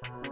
Bye.